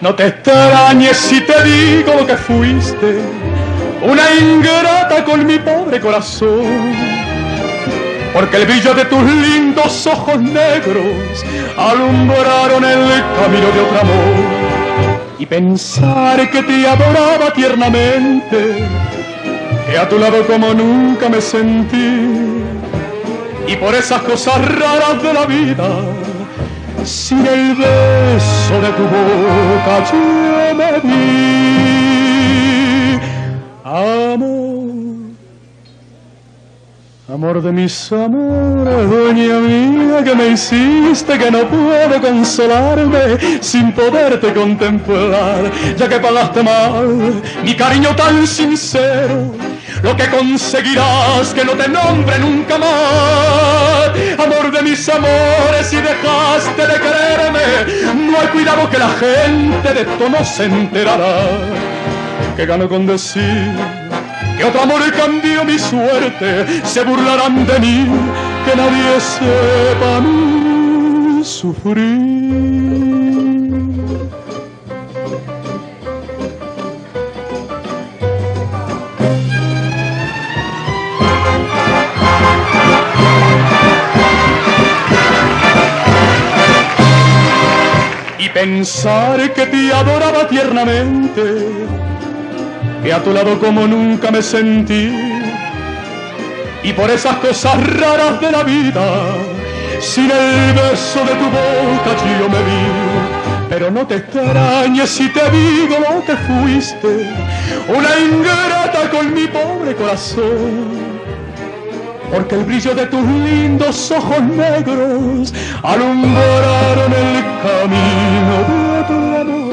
No te extrañes si te digo lo que fuiste, una ingrata con mi pobre corazón. Porque el brillo de tus lindos ojos negros alumbraron el camino de otro amor. Y pensar que te adoraba tiernamente, que a tu lado como nunca me sentí. Y por esas cosas raras de la vida, sin el beso de tu boca yo me vi. Amor de mis amores, dueña mía que me hiciste que no puedo consolarme sin poderte contemplar, ya que pagaste mal mi cariño tan sincero lo que conseguirás que no te nombre nunca más. Amor de mis amores, si dejaste de quererme, no hay cuidado que la gente de esto no se enterará. Que gano con decir que otro amor cambió mi suerte, se burlarán de mí, que nadie sepa mi sufrir. pensar que te adoraba tiernamente, que a tu lado como nunca me sentí, y por esas cosas raras de la vida, sin el beso de tu boca yo me vi. Pero no te extrañes si te digo lo que fuiste, una ingrata con mi pobre corazón porque el brillo de tus lindos ojos negros alumbraron el camino de tu amor.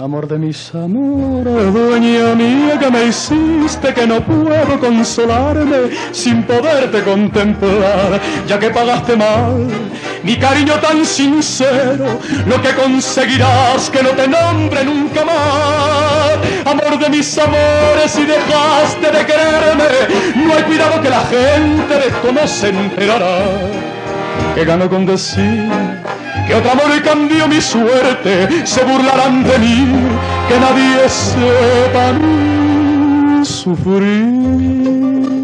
Amor de mis amores, dueña mía que me hiciste que no puedo consolarme sin poderte contemplar, ya que pagaste mal mi cariño tan sincero, lo que conseguirás que no te nombre nunca más. Amor de mis amores, si dejaste de quererme, no hay cuidado que la gente de no se enterará. Que gano con decir que otro amor cambió mi suerte, se burlarán de mí, que nadie sepa sufrir.